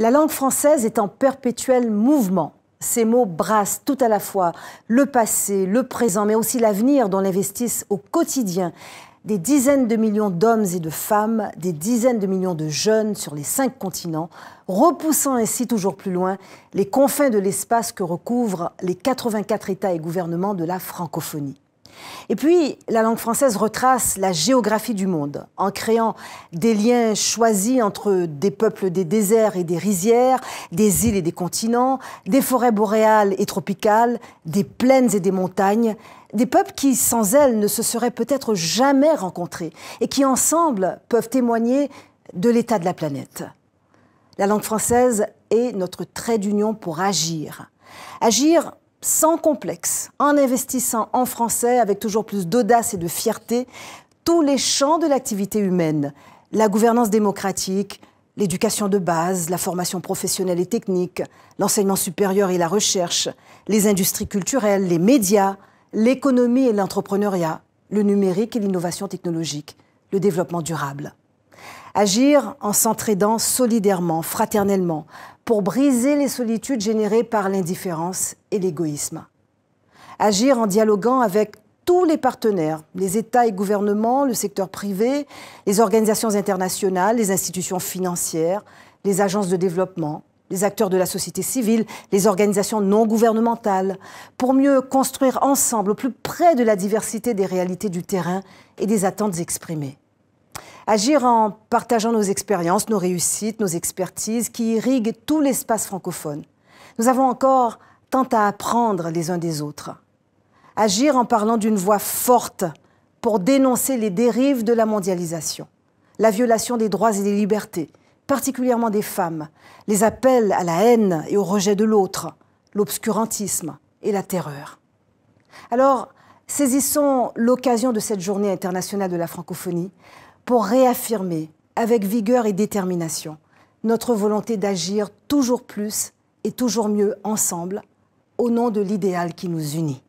La langue française est en perpétuel mouvement. Ces mots brassent tout à la fois le passé, le présent, mais aussi l'avenir dont investissent au quotidien des dizaines de millions d'hommes et de femmes, des dizaines de millions de jeunes sur les cinq continents, repoussant ainsi toujours plus loin les confins de l'espace que recouvrent les 84 États et gouvernements de la francophonie. Et puis, la langue française retrace la géographie du monde en créant des liens choisis entre des peuples des déserts et des rizières, des îles et des continents, des forêts boréales et tropicales, des plaines et des montagnes, des peuples qui, sans elles, ne se seraient peut-être jamais rencontrés et qui, ensemble, peuvent témoigner de l'état de la planète. La langue française est notre trait d'union pour agir. Agir sans complexe, en investissant en français avec toujours plus d'audace et de fierté tous les champs de l'activité humaine, la gouvernance démocratique, l'éducation de base, la formation professionnelle et technique, l'enseignement supérieur et la recherche, les industries culturelles, les médias, l'économie et l'entrepreneuriat, le numérique et l'innovation technologique, le développement durable. Agir en s'entraidant solidairement, fraternellement, pour briser les solitudes générées par l'indifférence et l'égoïsme. Agir en dialoguant avec tous les partenaires, les États et gouvernements, le secteur privé, les organisations internationales, les institutions financières, les agences de développement, les acteurs de la société civile, les organisations non gouvernementales, pour mieux construire ensemble, au plus près de la diversité des réalités du terrain et des attentes exprimées. Agir en partageant nos expériences, nos réussites, nos expertises qui irriguent tout l'espace francophone. Nous avons encore tant à apprendre les uns des autres. Agir en parlant d'une voix forte pour dénoncer les dérives de la mondialisation, la violation des droits et des libertés, particulièrement des femmes, les appels à la haine et au rejet de l'autre, l'obscurantisme et la terreur. Alors, saisissons l'occasion de cette journée internationale de la francophonie pour réaffirmer avec vigueur et détermination notre volonté d'agir toujours plus et toujours mieux ensemble au nom de l'idéal qui nous unit.